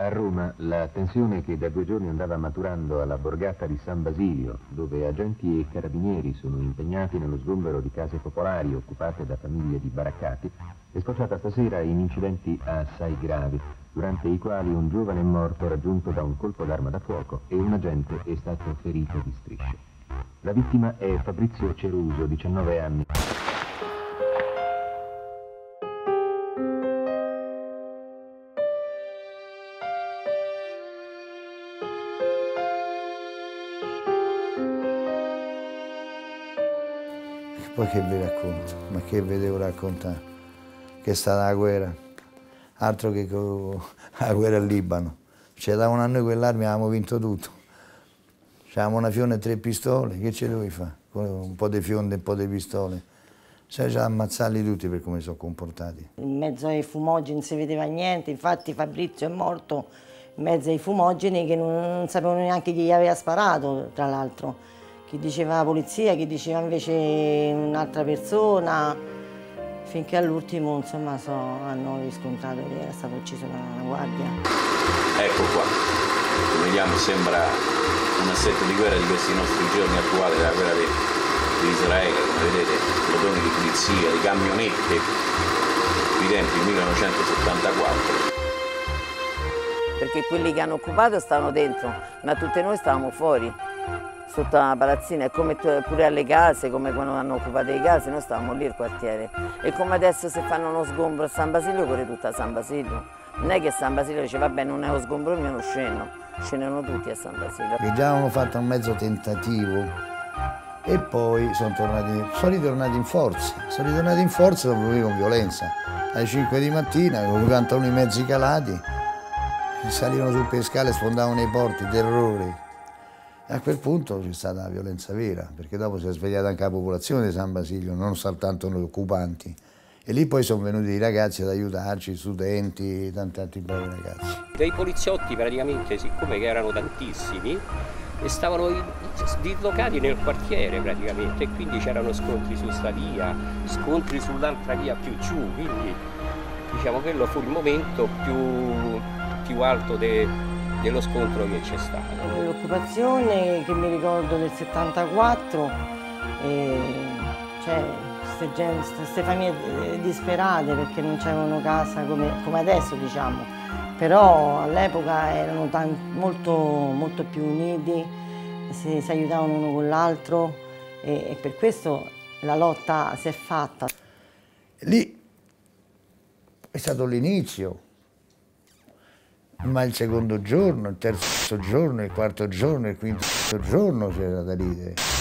A Roma la tensione che da due giorni andava maturando alla borgata di San Basilio, dove agenti e carabinieri sono impegnati nello sgombero di case popolari occupate da famiglie di baraccati, è sfociata stasera in incidenti assai gravi, durante i quali un giovane è morto raggiunto da un colpo d'arma da fuoco e un agente è stato ferito di strisce. La vittima è Fabrizio Ceruso, 19 anni. Poi che vi racconto? Ma che vi devo raccontare? Che è stata la guerra, altro che la guerra al Libano. Ci davano a noi quell'arma e avevamo vinto tutto. C'avevamo una fione e tre pistole, che ce dovevi fare? Un po' di fionde e un po' di pistole. Sai già ammazzarli tutti per come sono comportati. In mezzo ai fumogeni non si vedeva niente, infatti Fabrizio è morto in mezzo ai fumogeni che non, non sapevano neanche chi gli aveva sparato, tra l'altro chi diceva la polizia, chi diceva invece un'altra persona, finché all'ultimo insomma so, hanno riscontrato che era stato ucciso da una guardia. Ecco qua, come vediamo sembra un assetto di guerra di questi nostri giorni attuali, della guerra di, di Israele, come vedete, plotoni di polizia, di camionette, di tempi 1974 perché quelli che hanno occupato stavano dentro, ma tutte noi stavamo fuori sotto la palazzina come pure alle case, come quando hanno occupato le case, noi stavamo lì il quartiere. E come adesso se fanno uno sgombro a San Basilio, corre tutta a San Basilio. Non è che San Basilio dice vabbè non è uno sgombro mio, non scendo. Scendono tutti a San Basilio. Che già avevano fatto un mezzo tentativo e poi sono, tornati, sono ritornati in forza. Sono ritornati in forza dopo con violenza. Alle 5 di mattina, con i pantaloni mezzi calati, salivano su per scale, sfondavano i porti, terrore. E a quel punto c'è stata la violenza vera, perché dopo si è svegliata anche la popolazione di San Basilio, non soltanto noi occupanti. E lì poi sono venuti i ragazzi ad aiutarci, studenti, tanti altri bravi ragazzi. Dei poliziotti praticamente, siccome che erano tantissimi, stavano dislocati nel quartiere praticamente e quindi c'erano scontri su sta via, scontri sull'altra via più giù, quindi diciamo quello fu il momento più, più alto de, dello scontro che c'è stato. L'occupazione che mi ricordo del 74, cioè queste famiglie eh, disperate perché non c'erano casa come, come, adesso diciamo, però all'epoca erano molto, molto più uniti, si, si aiutavano uno con l'altro e, e per questo la lotta si è fatta. Lì è stato l'inizio ma il secondo giorno, il terzo giorno, il quarto giorno, il quinto giorno c'era da ridere.